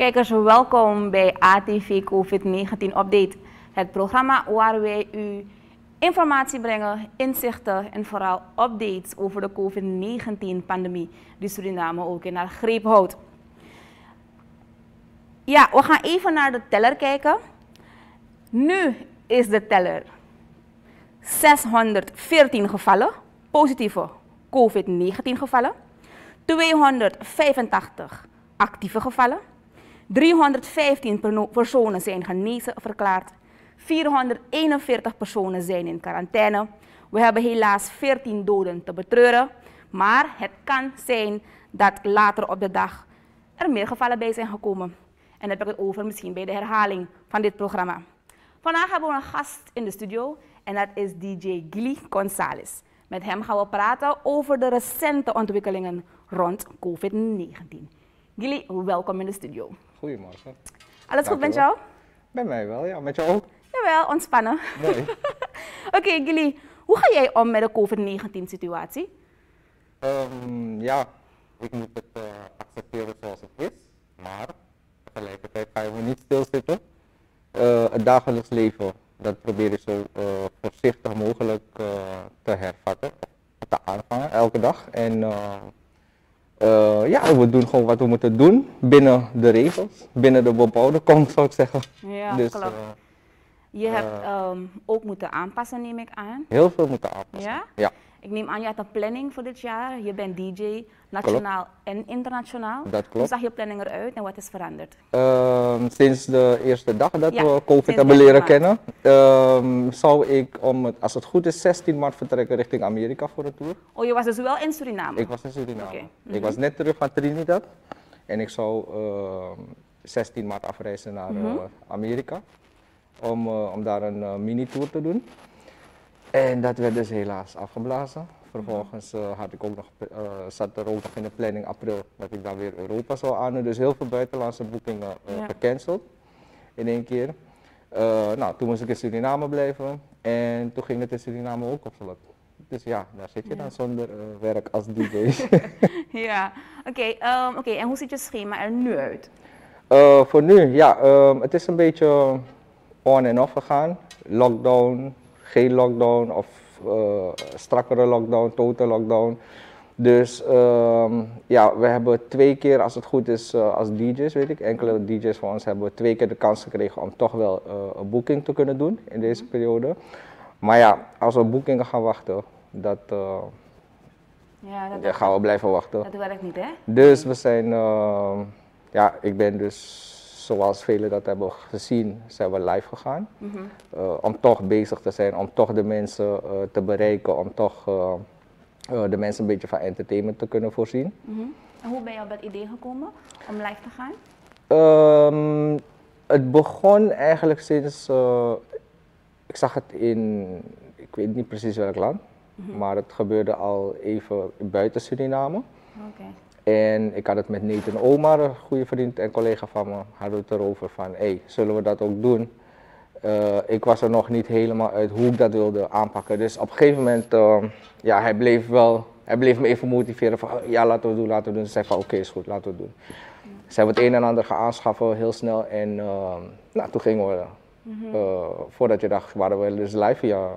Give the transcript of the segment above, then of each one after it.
Kijkers, welkom bij ATV COVID-19 Update. Het programma waar wij u informatie brengen, inzichten en vooral updates over de COVID-19-pandemie die Suriname ook in haar greep houdt. Ja, we gaan even naar de teller kijken. Nu is de teller 614 gevallen, positieve COVID-19 gevallen, 285 actieve gevallen, 315 personen zijn genezen verklaard, 441 personen zijn in quarantaine. We hebben helaas 14 doden te betreuren, maar het kan zijn dat later op de dag er meer gevallen bij zijn gekomen. En dat heb ik het over misschien bij de herhaling van dit programma. Vandaag hebben we een gast in de studio en dat is DJ Gilly Gonzalez. Met hem gaan we praten over de recente ontwikkelingen rond COVID-19. Gilly, welkom in de studio. Goedemorgen. Alles goed met jou? Bij mij wel, ja. Met jou ook? Jawel, ontspannen. Nee. Oké, Gilly, hoe ga jij om met de COVID-19-situatie? Ehm, ja, ik moet het uh, accepteren zoals het is, maar tegelijkertijd ga je niet stilzitten. Uh, het dagelijks leven, dat probeer ik zo uh, voorzichtig mogelijk te hervatten, te aanvangen elke dag. En ja, we doen gewoon wat we moeten doen binnen de regels, binnen de bebouwde kom zou ik zeggen. Ja, dus, klopt. Je hebt um, ook moeten aanpassen, neem ik aan. Heel veel moeten aanpassen. Ja? Ja. Ik neem aan, je had een planning voor dit jaar. Je bent DJ, nationaal en internationaal. Dat klopt. Hoe zag je planning eruit en wat is veranderd? Um, sinds de eerste dag dat we COVID hebben leren kennen, um, zou ik, om het, als het goed is, 16 maart vertrekken richting Amerika voor de tour. Oh, je was dus wel in Suriname? Ik was in Suriname. Okay. Ik mm -hmm. was net terug van Trinidad en ik zou 16 maart afreizen naar Mhm. uh, Amerika om, uh, om daar een uh, mini-tour te doen. En dat werd dus helaas afgeblazen. Vervolgens uh, had ik ook nog, zat er ook nog in de planning april dat ik dan weer Europa zou aandoen. Dus heel veel buitenlandse boekingen Ja. gecanceld in één keer. nou, toen moest ik in Suriname blijven en toen ging het in Suriname ook op slot. Dus ja, daar zit je Ja. dan zonder werk als DJ. ja, oké. ehm, oké. En hoe ziet je schema er nu uit? Uh, voor nu, ja, um, het is een beetje on en off gegaan. Lockdown, geen lockdown of uh, strakkere lockdown, total lockdown. Dus um, ja, we hebben twee keer, als het goed is, uh, als DJ's, weet ik, enkele DJ's van ons hebben twee keer de kans gekregen om toch wel een boeking te kunnen doen in deze periode. Maar ja, als we boekingen gaan wachten, dat, Ja, dat, gaan we blijven wachten. dat werkt niet, hè? Dus we zijn, uh, ja, ik ben dus zoals velen dat hebben gezien, zijn we live gegaan. Mhm. Uh, om toch bezig te zijn, om toch de mensen uh, te bereiken, om toch uh, de mensen een beetje van entertainment te kunnen voorzien. Mhm. En hoe ben je op dat idee gekomen om live te gaan? Um, het begon eigenlijk sinds, ik zag het in, ik weet niet precies welk land, Mhm. maar het gebeurde al even buiten Suriname. En ik had het met Nathan Omar, een goede vriend en collega van me, hadden we het erover van, hé, hey, zullen we dat ook doen? Uh, ik was er nog niet helemaal uit hoe ik dat wilde aanpakken. Dus op een gegeven moment, uh, ja, hij bleef wel, hij bleef me even motiveren van, ja, laten we het doen, laten we het doen. Ze zei van, oké, okay, is goed, laten we het doen. Ze hebben het een en ander gaan aanschaffen, heel snel. En uh, nou, toen gingen we, mm -hmm. voordat je dacht, waren we dus live via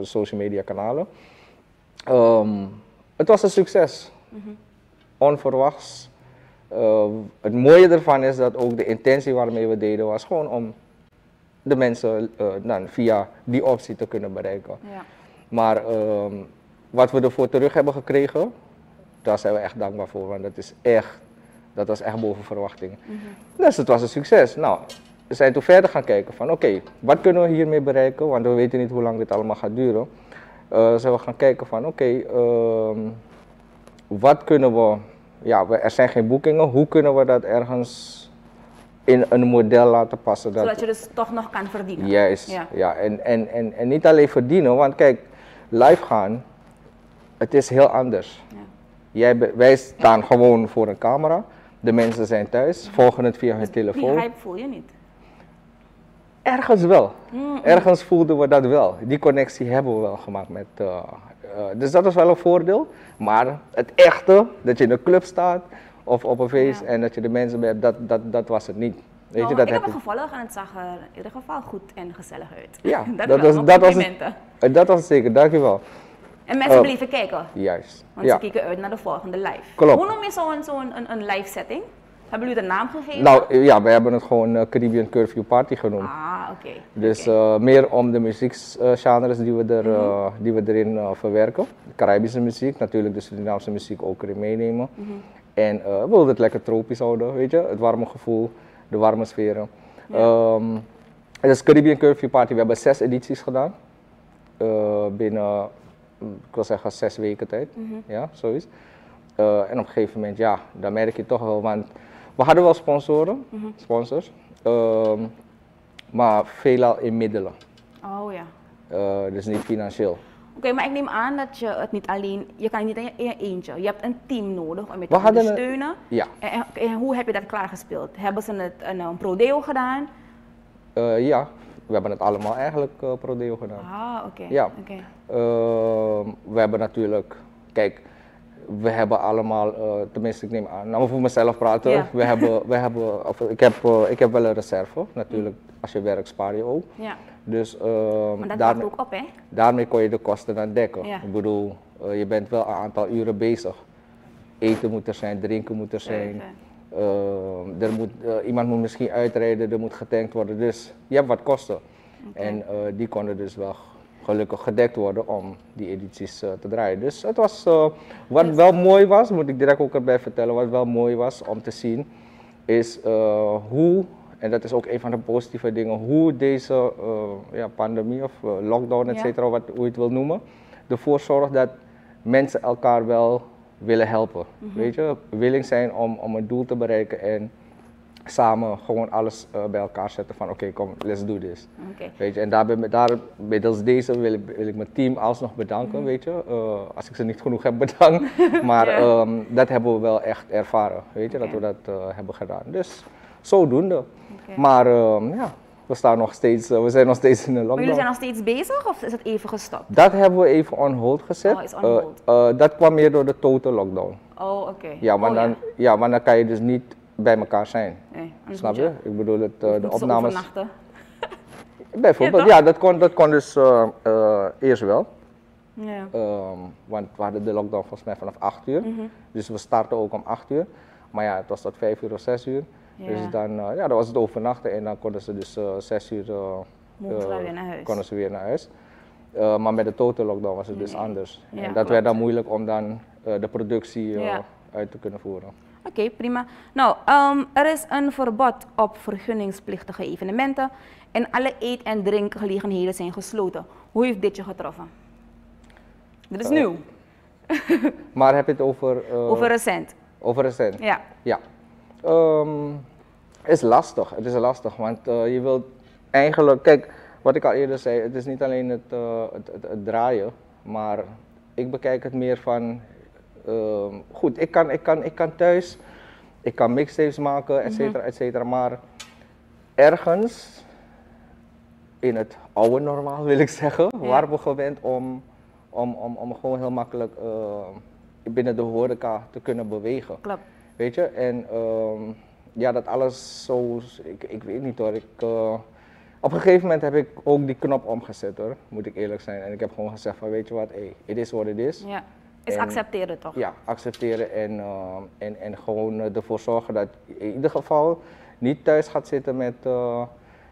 social media kanalen. Um, het was een succes. Mm -hmm onverwachts. Uh, het mooie ervan is dat ook de intentie waarmee we deden was gewoon om de mensen uh, dan via die optie te kunnen bereiken. Ja. Maar uh, wat we ervoor terug hebben gekregen, daar zijn we echt dankbaar voor, want dat is echt, dat was echt boven verwachting. Mm -hmm. Dus het was een succes. Nou, we zijn toen verder gaan kijken van oké, okay, wat kunnen we hiermee bereiken, want we weten niet hoe lang dit allemaal gaat duren. Uh, zijn we gaan kijken van oké, okay, wat kunnen we, ja, er zijn geen boekingen, hoe kunnen we dat ergens in een model laten passen? Dat, Zodat je dus toch nog kan verdienen. Juist, ja. ja. En, en, en, en niet alleen verdienen, want kijk, live gaan, het is heel anders. Ja. Jij, wij staan gewoon voor een camera, de mensen zijn thuis, volgen het via hun dus telefoon. Die hype voel je niet? Ergens wel. Mm. Ergens voelden we dat wel. Die connectie hebben we wel gemaakt met. Uh, dus dat is wel een voordeel. Maar het echte, dat je in een club staat of op een feest en dat je de mensen hebt, dat, dat, dat was het niet. Weet je, dat ik heb het gevolgd en het zag er in ieder geval goed en gezellig uit. Ja, dat, dat was- dat was het-. Eh, Dat was het zeker, dankjewel. En mensen Oh. bleven kijken, Juist. want Ja. ze keken uit naar de volgende live. Klopt. Hoe noem je zo'n zo'n een, een live setting? Hebben jullie een naam gegeven? Nou ja, we hebben het gewoon eh, Caribbean Curfew Party genoemd. Ah, oké. Dus. Mhm. eh, meer om de muziekgenres die, we er, eh, die we erin verwerken. De Caribische muziek, natuurlijk de Surinaamse muziek ook erin meenemen. Mhm. En we wilden het lekker tropisch houden, weet je, het warme gevoel, de warme sferen. Ja. Ehm, het is Caribbean Curfew Party, we hebben zes edities gedaan. Binnen, mm, ik wil zeggen, zes weken tijd. Mhm. Ja, zoiets. En op een gegeven moment, ja, dan merk je toch wel, want we hadden wel sponsoren, Mhm. sponsors, ehm, maar veelal in middelen. Oh ja. Eh, dus niet financieel. Oké, maar ik neem aan dat je het niet alleen, je kan het niet in je, in je eentje. Je hebt een team nodig om je te hadden een- ondersteunen. Ja, En, hoe heb je dat klaargespeeld? Hebben ze het een, een prodeo gedaan? Eh, ja, we hebben het allemaal eigenlijk uh, pro deo gedaan. Ah, oké. Ja. oké. Ehm, we hebben natuurlijk, kijk, we hebben allemaal, eh, tenminste ik neem aan, nou voor mezelf praten, Ja. we hebben, we hebben, of, ik, heb, eh, ik heb wel een reserve, natuurlijk, als je werkt spaar je ook. Ja, Dus ehm, maar dat daarmee, ook op, hè? daarmee kon je de kosten dan dekken. Ja. Ik bedoel, eh, je bent wel een aantal uren bezig. Eten moet er zijn, drinken moet er zijn. Even. Er moet, eh, iemand moet misschien uitrijden, er moet getankt worden. Dus je hebt wat kosten. En eh, die konden dus wel gelukkig gedekt worden om die edities eh, te draaien. Dus het was, eh, wat wel mooi was, moet ik direct ook erbij vertellen, wat wel mooi was om te zien, is eh, hoe, en dat is ook een van de positieve dingen, hoe deze ja, pandemie of lockdown, et Ja. cetera, wat, hoe je het wil noemen, ervoor zorgt dat mensen elkaar wel willen helpen. Weet je, willing zijn om, om een doel te bereiken en samen gewoon alles eh, bij elkaar zetten van oké, kom, let's do this. Weet je, en daar, ben- daar, middels deze wil ik, wil ik mijn team alsnog bedanken, weet je. Eh, als ik ze niet genoeg heb bedankt. Maar Ja. ehm, dat hebben we wel echt ervaren, weet je, dat we dat eh, hebben gedaan. Dus zodoende. Maar ehm, ja, we staan nog steeds, we zijn nog steeds in de Maar jullie lockdown. zijn nog steeds bezig of is het even gestopt? Dat hebben we even on hold gezet. Oh, is on hold. dat kwam meer door de total lockdown. Oh, oké. Ja, maar, Oh, dan, ja. maar dan kan je dus niet bij elkaar zijn. Nee, Snap je? Ik bedoel, het, eh, de opnames. Bijvoorbeeld, Ja, dat, kon, dat kon dus eh, eh, eerst wel. Ja. Ehm, want we hadden de lockdown volgens mij vanaf 8 uur. Mhm. Dus we starten ook om 8 uur. Maar ja, het was tot 5 uur of 6 uur. Ja. Dus dan, ja, dan was het overnachten en dan konden ze dus eh 6 uur weer naar huis. konden ze weer naar huis. Maar met de total lockdown was het dus anders. En dat klopt. werd dan moeilijk om dan de productie uit te kunnen voeren. Oké, prima. Nou, ehm, er is een verbod op vergunningsplichtige evenementen en alle eet- en drinkgelegenheden zijn gesloten. Hoe heeft dit je getroffen? Dit is Eh, nieuw, Maar heb je het over, eh, over recent. over recent? Ja. Ja. Het is lastig. Het is lastig, want eh, je wilt eigenlijk, kijk, wat ik al eerder zei, het is niet alleen het, het, het, het draaien, maar ik bekijk het meer van, ehm, goed, ik kan, ik, kan, ik kan thuis, ik kan mixtapes maken, et cetera, et cetera, maar ergens in het oude normaal wil ik zeggen, Ja. waren we gewend om, om, om, om gewoon heel makkelijk eh, binnen de horeca te kunnen bewegen. Klopt. Weet je, en ehm, ja, dat alles zo, ik, ik weet niet hoor. Ik, eh, op een gegeven moment heb ik ook die knop omgezet hoor, moet ik eerlijk zijn. En ik heb gewoon gezegd van weet je wat, hey, it is what it is. Ja. Is En- accepteren toch? Ja, accepteren en, ehm, en, en gewoon eh, ervoor zorgen dat je in ieder geval niet thuis gaat zitten met eh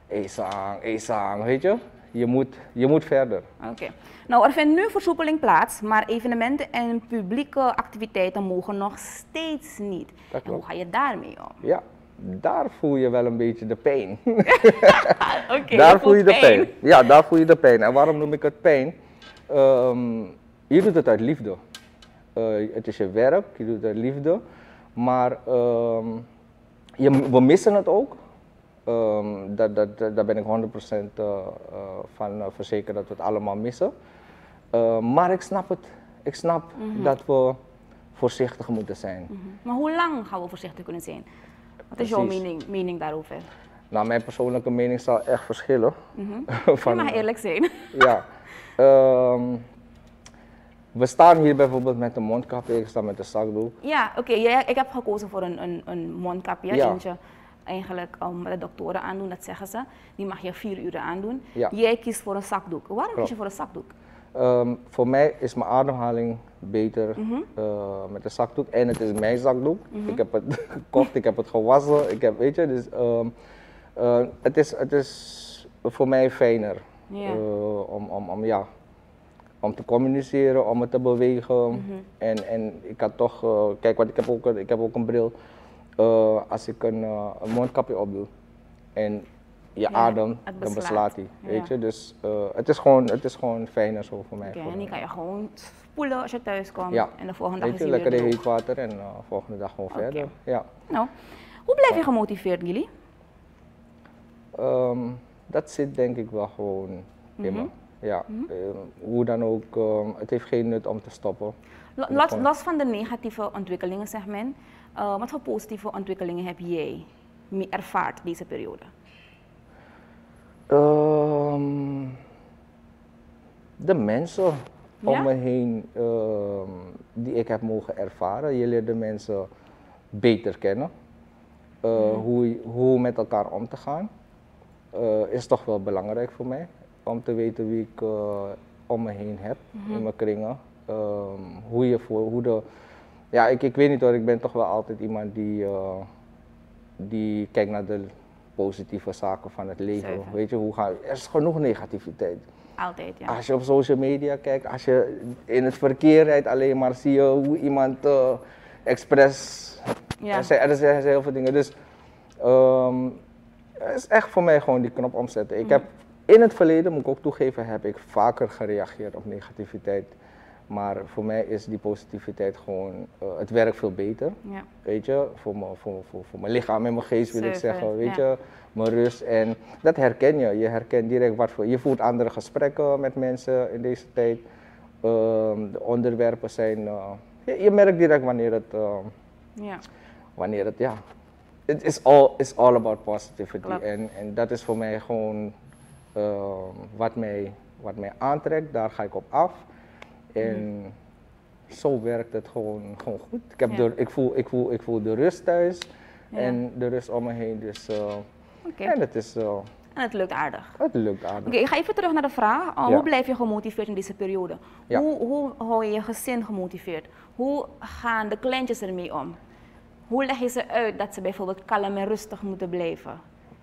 ezang, ezang, weet je. Je moet, je moet verder. Oké. Nou, er vindt nu versoepeling plaats, maar evenementen en publieke activiteiten mogen nog steeds niet. Dat En hoe ga je daarmee om? Ja, daar voel je wel een beetje de pijn. Oké, daar voel je de pijn. Ja, daar voel je de pijn. En waarom noem ik het pijn? Ehm, je doet het uit liefde. Eh, het is je werk, je doet het uit liefde. Maar ehm, je, we missen het ook. Ehm, dat, dat, dat- daar ben ik 100% eh, eh, van verzekerd dat we het allemaal missen. Maar ik snap het. Ik snap dat we voorzichtig moeten zijn. Mhm. Maar hoe lang gaan we voorzichtig kunnen zijn? Wat is jouw mening, mening daarover? Nou, mijn persoonlijke mening zal echt verschillen. Mhm. Je van, mag eerlijk zijn. Ja. Ehm, we staan hier bijvoorbeeld met een mondkapje, ik sta met een zakdoek. Ja, oké. Ik heb gekozen voor een, een, een mondkapje. Ja. Eentje eigenlijk um, wat de doktoren aandoen, dat zeggen ze. Die mag je vier uur aandoen. Ja. Jij kiest voor een zakdoek. Waarom kies je voor een zakdoek? Ehm, voor mij is mijn ademhaling beter eh, met een zakdoek. En het is mijn zakdoek. Ik heb het gekocht, ik heb het gewassen. Ik heb, weet je, dus ehm, eh, het, is, het is voor mij fijner eh, om, om, om, ja, om te communiceren, om het te bewegen. Mhm. en, en ik had toch, eh, kijk, want ik heb ook, een- ik heb ook een bril. Eh, als ik een, eh, een mondkapje opdoe en je Ja, adem, dan beslaat. hij. Weet je, dus het, is gewoon, het is gewoon fijner zo voor mij. Voor en die kan je gewoon spoelen als je thuis komt. Ja. En de volgende dag Weet is je, hij lekker heet water en uh, volgende dag gewoon verder. Ja. Nou, hoe blijf je gemotiveerd, Gilly? Ehm, dat zit denk ik wel gewoon in me. Mhm. Ja, ehm, hoe dan ook, ehm, het heeft geen nut om te stoppen. Los, van de negatieve ontwikkelingen, zeg men, eh, wat voor positieve ontwikkelingen heb jij ervaard deze periode? Ehm, de mensen Ja? om me heen die ik heb mogen ervaren. Je leert de mensen beter kennen. Eh, Mhm. hoe, hoe met elkaar om te gaan eh, is toch wel belangrijk voor mij. Om te weten wie ik eh, om me heen heb Mhm. in mijn kringen. Ehm, hoe je voor, hoe de, ja, ik, ik weet niet hoor, ik ben toch wel altijd iemand die, eh, die kijkt naar de positieve zaken van het leven. Weet je, hoe gaan, er is genoeg negativiteit. Altijd, ja. Als je op social media kijkt, als je in het verkeer rijdt, alleen maar zie je hoe iemand eh expres. Ja. Er, zijn, er zijn er zijn heel veel dingen. Dus ehm, het is echt voor mij gewoon die knop omzetten. Ik heb in het verleden, moet ik ook toegeven, heb ik vaker gereageerd op negativiteit. Maar voor mij is die positiviteit gewoon, eh, het werkt veel beter. ja. Weet je, voor mijn, voor, voor, voor mijn lichaam en mijn geest wil ik zeggen. Weet ja. je, mijn rust. En dat herken je. Je herkent direct wat voor. Je voert andere gesprekken met mensen in deze tijd. Ehm, de onderwerpen zijn. eh, je, je merkt direct wanneer het. eh, ja. wanneer het, ja. Het is all, it's all about positivity. En dat is voor mij gewoon ehm, wat, mij, wat mij aantrekt. Daar ga ik op af. En zo werkt het gewoon, gewoon goed. Ik, heb Ja. de, ik, voel, ik, voel, ik voel de rust thuis Ja. en de rust om me heen. Dus eh, Oké. en het, is, eh, En het lukt aardig. het lukt aardig. Oké, ik ga even terug naar de vraag. Uh, Ja. Hoe blijf je gemotiveerd in deze periode? Hoe, hoe hou je je gezin gemotiveerd? Hoe gaan de kleintjes ermee om? Hoe leg je ze uit dat ze bijvoorbeeld kalm en rustig moeten blijven?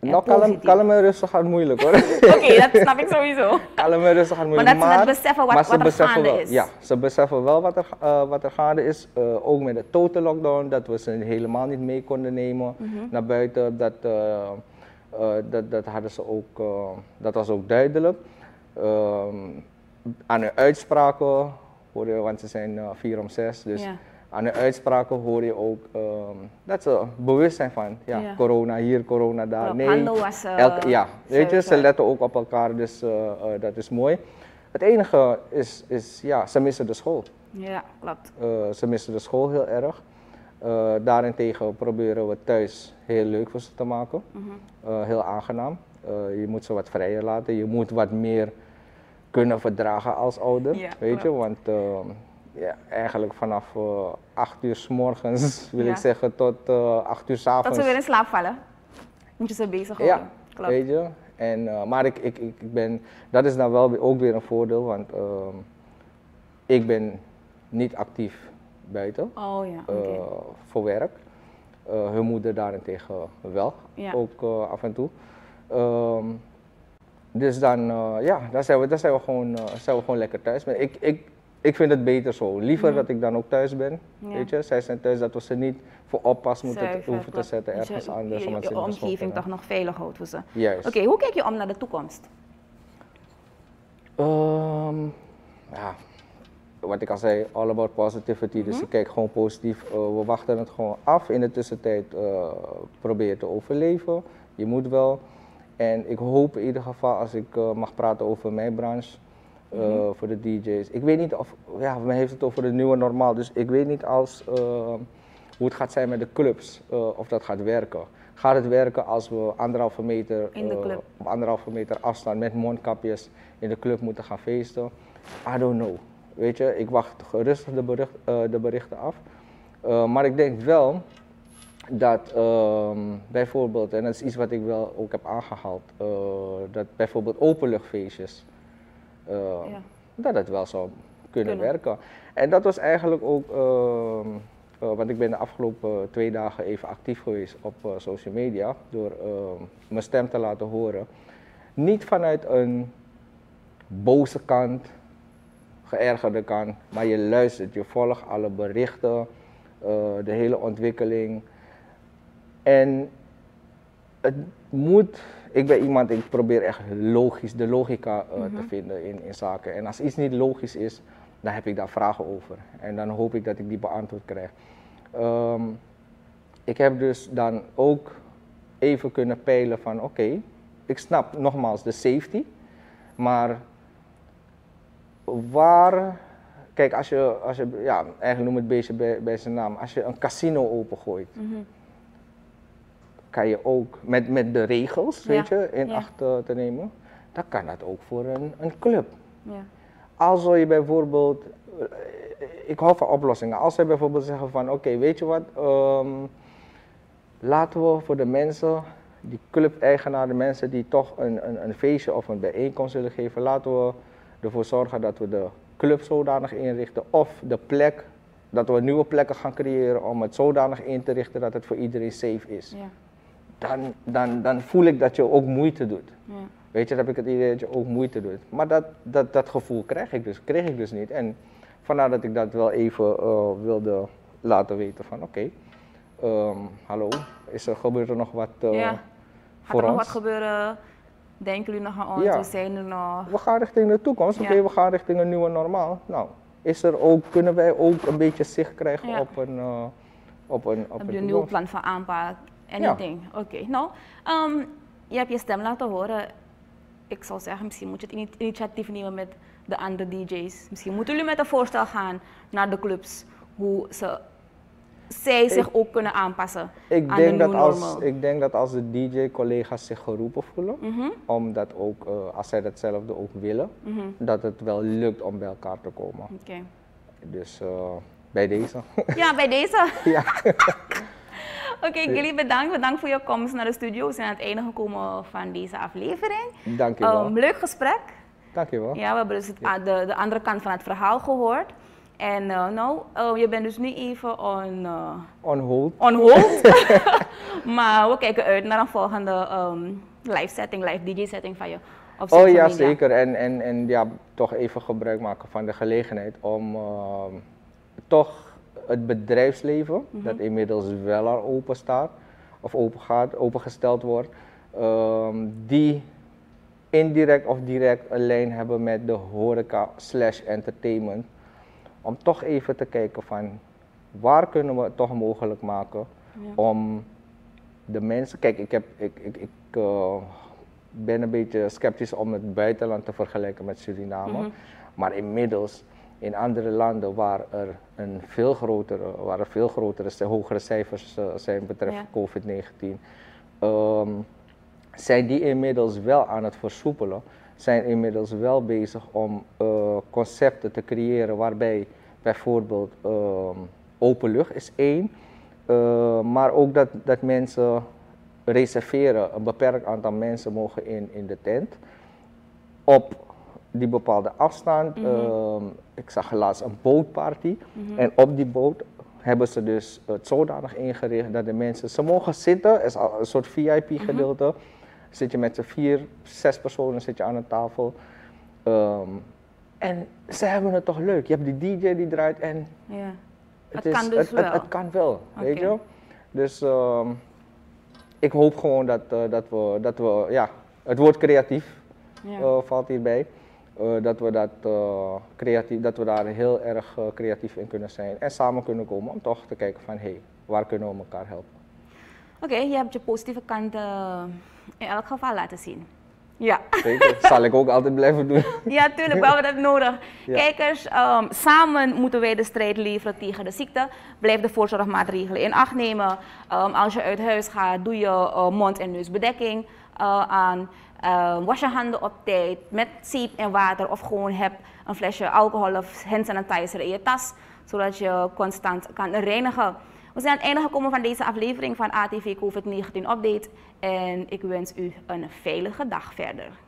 Nou, kalm, kalm en rustig gaat moeilijk hoor. Oké, dat snap ik sowieso. kalm en rustig gaat moeilijk. dat ze beseffen wat- maar wat er beseffen gaande wel, is. Ja, ze beseffen wel wat er, eh, wat er gaande is. Eh, ook met de total lockdown, dat we ze helemaal niet mee konden nemen Mhm. naar buiten. Dat, eh, dat, dat, hadden ze ook, dat was ook duidelijk. Ehm, aan hun uitspraken want ze zijn vier om zes. Dus Ja. Aan hun uitspraken hoor je ook ehm, dat ze bewust zijn van ja, Ja. corona hier, corona daar. Nee, handen wassen, elke- ja, weet je, ze letten ook op elkaar, dus eh, eh, dat is mooi. Het enige is, is, ja, ze missen de school. Ja, klopt. Eh, ze missen de school heel erg. Eh, daarentegen proberen we thuis heel leuk voor ze te maken. Mhm. Eh, heel aangenaam. Eh, je moet ze wat vrijer laten. Je moet wat meer kunnen verdragen als ouder. Ja, weet je, want eh, ja, eigenlijk vanaf eh 8 uur s morgens, wil Ja. ik zeggen, tot eh 8 uur s Dat avonds. ze weer in slaap vallen. Moet je ze bezig Ja, houden. Klopt. weet je. En, eh, maar ik, ik, ik ben, dat is dan wel ook weer een voordeel, want ehm, ik ben niet actief buiten Oh ja, voor werk. Hun moeder daarentegen wel, Ja. ook af en toe. Ehm, dus dan, ja, dan zijn we, dan zijn we, gewoon, zijn we gewoon lekker thuis. Maar ik, ik, ik vind het beter zo. Liever dat ik dan ook thuis ben. Mhm. Ja. Weet je, zij zijn thuis dat we ze niet voor oppas moeten Zuiver, hoeven te zetten je ergens anders. Je, omdat je de school omgeving toch nog veilig houdt voor ze. Juist. Oké, hoe kijk je om naar de toekomst? Ehm, ja, wat ik al zei, all about positivity. Dus ik kijk gewoon positief. Eh, we wachten het gewoon af. In de tussentijd eh, probeer je te overleven. Je moet wel. En ik hoop in ieder geval, als ik eh, mag praten over mijn branche, eh, voor de DJ's. Ik weet niet of, ja, men heeft het over de nieuwe normaal. Dus ik weet niet als, eh, hoe het gaat zijn met de clubs, eh, of dat gaat werken. Gaat het werken als we anderhalve meter, op anderhalve meter afstand met mondkapjes in de club moeten gaan feesten? I don't know. Weet je, ik wacht gerustig de, bericht, de berichten af. Maar ik denk wel dat ehm, bijvoorbeeld, en dat is iets wat ik wel ook heb aangehaald, eh, dat bijvoorbeeld openluchtfeestjes, ja. dat het wel zou kunnen, werken. En dat was eigenlijk ook, uh, want ik ben de afgelopen twee dagen even actief geweest op social media, door ehm, mijn stem te laten horen. Niet vanuit een boze kant, geërgerde kant, maar je luistert, je volgt alle berichten, de hele ontwikkeling. En het moet, ik ben iemand, ik probeer echt logisch, de logica uh, te mhm. vinden in, in zaken. En als iets niet logisch is, dan heb ik daar vragen over. En dan hoop ik dat ik die beantwoord krijg. Um, ik heb dus dan ook even kunnen peilen van oké, ik snap nogmaals de safety, maar waar, kijk als je, als je ja, eigenlijk noem het beestje bij, bij zijn naam, als je een casino opengooit, mm kan je ook met, met de regels weet je, in acht te nemen, dan kan dat ook voor een, een club. Ja. Als je bijvoorbeeld, eh, ik hou van oplossingen, als ze bijvoorbeeld zeggen van oké, weet je wat, ehm, laten we voor de mensen, die club-eigenaar, de mensen die toch een, een, een feestje of een bijeenkomst willen geven, laten we ervoor zorgen dat we de club zodanig inrichten of de plek, dat we nieuwe plekken gaan creëren om het zodanig in te richten dat het voor iedereen safe is. Ja dan, dan, dan voel ik dat je ook moeite doet. Ja. Weet je, dan heb ik het idee dat je ook moeite doet. Maar dat, dat, dat gevoel krijg ik, dus, kreeg ik dus niet. En vandaar dat ik dat wel even uh, wilde laten weten van oké, okay, um, hallo, is er, gebeurt er nog wat uh, ja. Gaat er nog wat gebeuren? Denken jullie nog aan ons? Ja. We zijn er nog... We gaan richting de toekomst, oké, okay, we gaan richting een nieuwe normaal. Nou, is er ook, kunnen wij ook een beetje zicht krijgen op een... Uh, op een, op een nieuw plan van aanpak? Anything. Ja. Oké. Okay. Nou, um, je hebt je stem laten horen. Ik zou zeggen, misschien moet je het initiatief nemen met de andere DJ's. Misschien moeten jullie met een voorstel gaan naar de clubs. Hoe ze, zij zich ook kunnen aanpassen ik aan denk de dat als, Ik denk dat als de DJ-collega's zich geroepen voelen, mm -hmm. omdat ook, uh, als zij datzelfde ook willen, mm -hmm. dat het wel lukt om bij elkaar te komen. Oké. Okay. Dus uh, bij deze. Ja, bij deze. ja. Oké, okay, Gilly, bedankt. Bedankt voor je komst naar de studio. We zijn aan het einde gekomen van deze aflevering. Dank je wel. Um, leuk gesprek. Dank je wel. Ja, we hebben dus het, de, de andere kant van het verhaal gehoord. En uh, nou, uh, je bent dus nu even on... Uh, on hold. On hold. maar we kijken uit naar een volgende um, live setting, live DJ setting van je. Op oh ja, zeker. En, en, en ja, toch even gebruik maken van de gelegenheid om ehm, toch het bedrijfsleven, mhm. dat inmiddels wel al open staat, of open gaat, opengesteld wordt, um, die indirect of direct een lijn hebben met de horeca slash entertainment. Om toch even te kijken van waar kunnen we het toch mogelijk maken om de mensen. Kijk, ik, heb, ik, ik, ik uh, ben een beetje sceptisch om het buitenland te vergelijken met Suriname. Mhm. Maar inmiddels in andere landen waar er een veel grotere, waar er veel grotere, hogere cijfers uh, zijn betreft COVID-19, ehm, zijn die inmiddels wel aan het versoepelen, zijn inmiddels wel bezig om uh, concepten te creëren waarbij bijvoorbeeld uh, open lucht is één, uh, maar ook dat, dat mensen reserveren, een beperkt aantal mensen mogen in, in de tent op die bepaalde afstand. Mm ik zag laatst een bootparty. Mhm. En op die boot hebben ze dus het zodanig ingericht dat de mensen, ze mogen zitten, is een soort VIP-gedeelte. Mhm. Zit je met z'n vier, zes personen zit je aan een tafel. Ehm, en ze hebben het toch leuk. Je hebt die DJ die draait en. Het, het kan dus wel. Het, het, kan wel, weet je. Dus um, ik hoop gewoon dat, uh, dat, we, dat we, ja, het woord creatief ja. uh, valt hierbij. Uh, dat, we dat, uh, creatief, dat we daar heel erg uh, creatief in kunnen zijn en samen kunnen komen om toch te kijken van hé, hey, waar kunnen we elkaar helpen. Oké, okay, je hebt je positieve kanten in elk geval laten zien. Ja. Zeker, zal ik ook altijd blijven doen. Ja, tuurlijk, we hebben dat nodig. Kijkers, um, samen moeten wij de strijd leveren tegen de ziekte. Blijf de voorzorgmaatregelen in acht nemen. Um, als je uit huis gaat, doe je mond- en neusbedekking aan. Uh, was je handen op tijd met zeep en water of gewoon heb een flesje alcohol of hand sanitizer in je tas, zodat je constant kan reinigen. We zijn aan het einde gekomen van deze aflevering van ATV COVID-19 Update en ik wens u een veilige dag verder.